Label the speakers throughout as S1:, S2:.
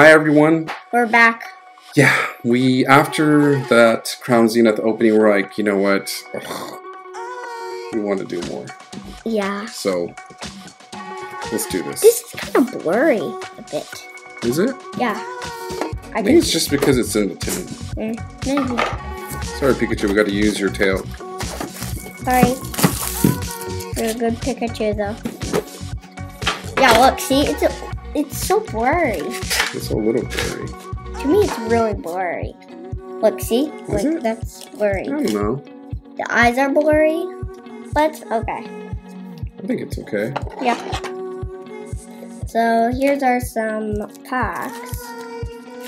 S1: hi everyone.
S2: We're back.
S1: Yeah, we after that Crown Zenith opening, we're like, you know what? Ugh, we want to do more.
S2: Yeah.
S1: So let's do this.
S2: This is kind of blurry a bit.
S1: Is it?
S2: Yeah.
S1: I think it's just because it's in the tin.
S2: Mm, maybe.
S1: Sorry, Pikachu, we got to use your tail.
S2: Sorry. You're a good Pikachu though. Yeah, look, see, it's a, it's so blurry.
S1: It's a little blurry.
S2: To me, it's really blurry. Look, see, like
S1: it?
S2: that's blurry.
S1: I don't know.
S2: The eyes are blurry, but okay.
S1: I think it's okay.
S2: Yeah. So here's our some packs.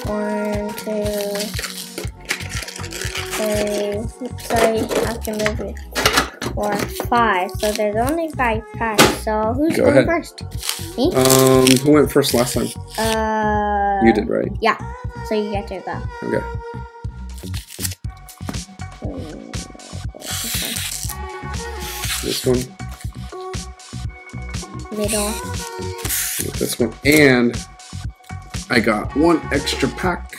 S2: One, two, three. Oops, sorry, I have to move it. Four, five. So there's only five packs. So who's
S1: Go
S2: going
S1: ahead.
S2: first? Me?
S1: Um, who went first last time?
S2: Uh.
S1: You did, right?
S2: Yeah. So you get to go.
S1: Okay.
S2: Hmm,
S1: This one,
S2: Middle.
S1: this one, and I got one extra pack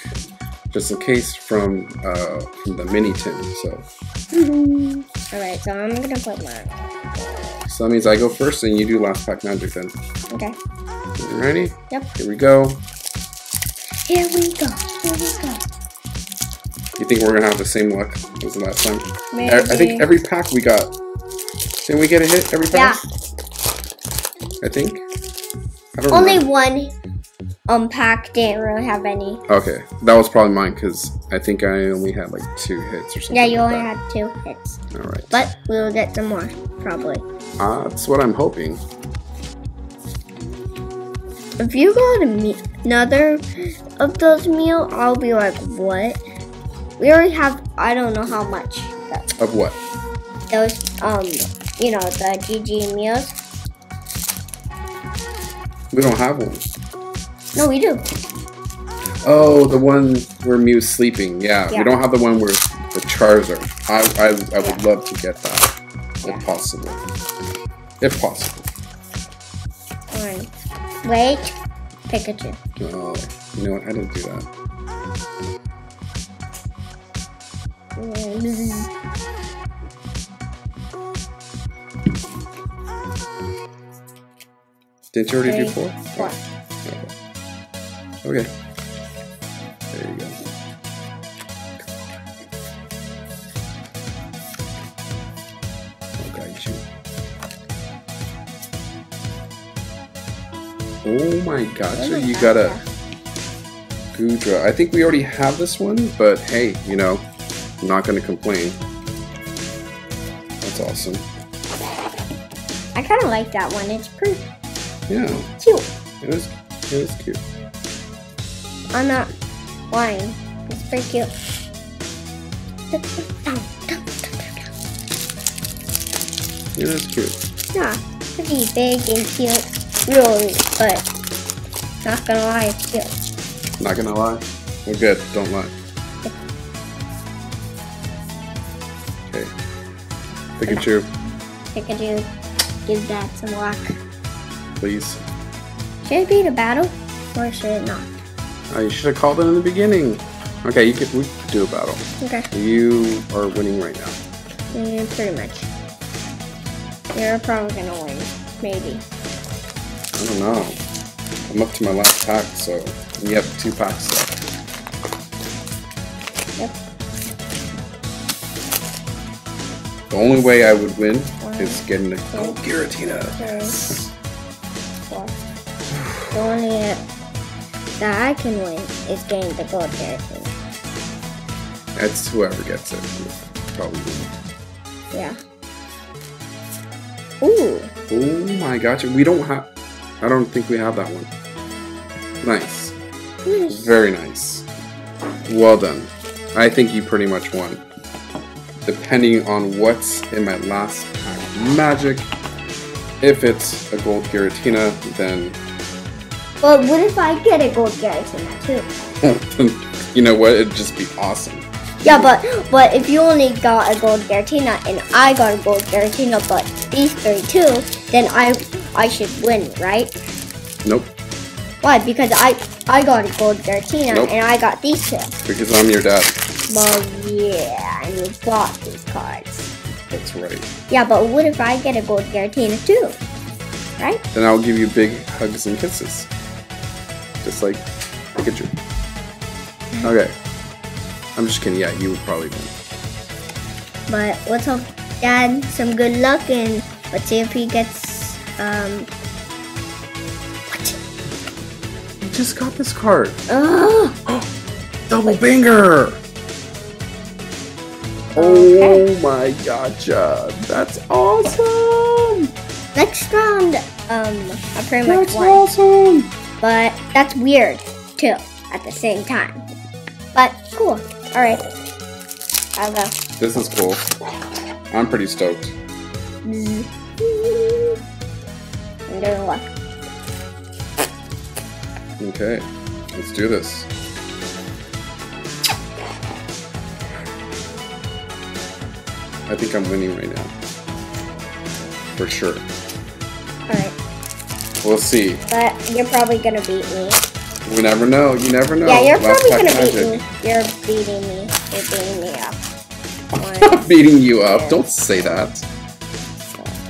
S1: just in case from uh from the mini tin. So,
S2: All right. So I'm gonna put mine.
S1: So that means I go first and you do last pack magic then.
S2: Okay.
S1: You ready?
S2: Yep.
S1: Here we go.
S2: Here we go. Here we go.
S1: You think we're gonna have the same luck as the last time?
S2: Maybe.
S1: I, I think every pack we got. Didn't we get a hit every
S2: Yeah.
S1: pack? I think. I don't
S2: Only
S1: remember.
S2: one um pack didn't really have any.
S1: Okay, that was probably mine because I think I only had like two hits or something.
S2: Yeah, you
S1: like
S2: only
S1: that.
S2: had two hits.
S1: All right.
S2: But we will get some more, probably.
S1: Uh, that's what I'm hoping.
S2: If you go to me- another of those meal, I'll be like, what? We already have, I don't know how much.
S1: Of what?
S2: Those, um, you know, the GG meals.
S1: We don't have one.
S2: No, we do.
S1: Oh, the one where Mew's sleeping. Yeah,
S2: Yeah.
S1: we don't have the one where the Charizard. I I, I would
S2: Yeah.
S1: love to get that. If possible. If possible.
S2: Alright. Wait. Pikachu.
S1: Oh, you know what? I didn't do that.
S2: Mm.
S1: Didn't you already do four?
S2: Four.
S1: Oh, Okay. You. Oh my gotcha, you got a Goodra. I think we already have this one, but hey, you know, I'm not gonna complain. That's awesome.
S2: I kind of like that one. It's pretty
S1: Yeah,
S2: cute.
S1: it is, it is cute.
S2: I'm not lying. It's pretty cute.
S1: It is cute.
S2: Yeah, pretty big and cute. Really, but not gonna lie, it's cute.
S1: Not gonna lie. We're good, don't lie. Okay. Pikachu,
S2: Pikachu, give that some luck.
S1: please.
S2: Should it be the battle, or should it not?
S1: Oh, you should have called it in the beginning. Okay, you could we could do a battle.
S2: Okay,
S1: You are winning right now.
S2: mm, pretty much. You're probably gonna win, maybe.
S1: I don't know. I'm up to my last pack, so we have two packs left.
S2: Yep.
S1: The only way I would win
S2: One,
S1: is getting the gold
S2: two,
S1: Giratina.
S2: three, four. The only that I can win is getting the gold character.
S1: That's whoever gets it. Probably.
S2: Yeah. Ooh.
S1: Oh my gosh, we don't have. I don't think we have that one. Nice.
S2: Nice.
S1: Very nice. Well done. I think you pretty much won. Depending on what's in my last pack of magic. If it's a gold Giratina, then
S2: But what if I get a gold Giratina too?
S1: you know what? It'd just be awesome.
S2: Yeah, but but if you only got a gold Giratina and I got a gold Giratina, but these three too, then I I should win, right?
S1: Nope.
S2: Why? Because I I got a gold Giratina
S1: Nope.
S2: and I got these two.
S1: Because I'm your dad.
S2: Well, yeah, and you bought these cards.
S1: That's right.
S2: Yeah, but what if I get a gold Giratina too? Right?
S1: Then I'll give you big hugs and kisses. Just like Pikachu. Okay. I'm just kidding. Yeah, you would probably win.
S2: But let's hope Dad some good luck and let's see if he gets um. What?
S1: You just got this card.
S2: Oh!
S1: Double banger! Oh my gotcha! That's awesome!
S2: Next round, um, I pretty much
S1: That's
S2: won.
S1: awesome!
S2: But that's weird too at the same time. But cool. All right. I'll go.
S1: This is cool. I'm pretty stoked.
S2: Doing luck.
S1: Okay, let's do this. I think I'm winning right now. For sure.
S2: All right.
S1: We'll see.
S2: But you're probably gonna beat me.
S1: We never know. You never know.
S2: yeah, you're
S1: Last
S2: probably gonna beat me. You're beating me. You're beating me up. One,
S1: Beating you up. Don't say that.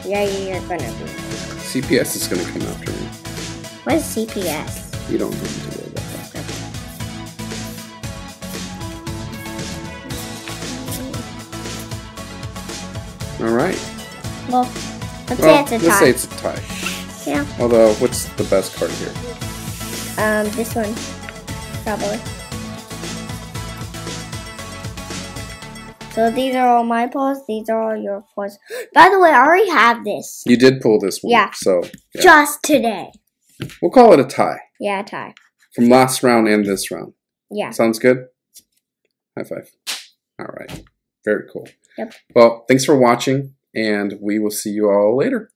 S2: yeah, you're gonna beat me.
S1: CPS is gonna come after me.
S2: What is CPS?
S1: You don't need to worry about that. All right.
S2: Well, let's
S1: Well,
S2: say it's a
S1: let's say it's a tie.
S2: yeah.
S1: Although, what's the best card here?
S2: Um, this one, probably. So these are all my pulls. These are all your pulls. By the way, I already have this
S1: You did pull this one.
S2: Yeah.
S1: So yeah.
S2: just today.
S1: we'll call it a tie
S2: Yeah, tie.
S1: from last round and this round.
S2: Yeah.
S1: Sounds good? High five. All right. Very cool.
S2: Yep.
S1: Well, thanks for watching, and we will see you all later.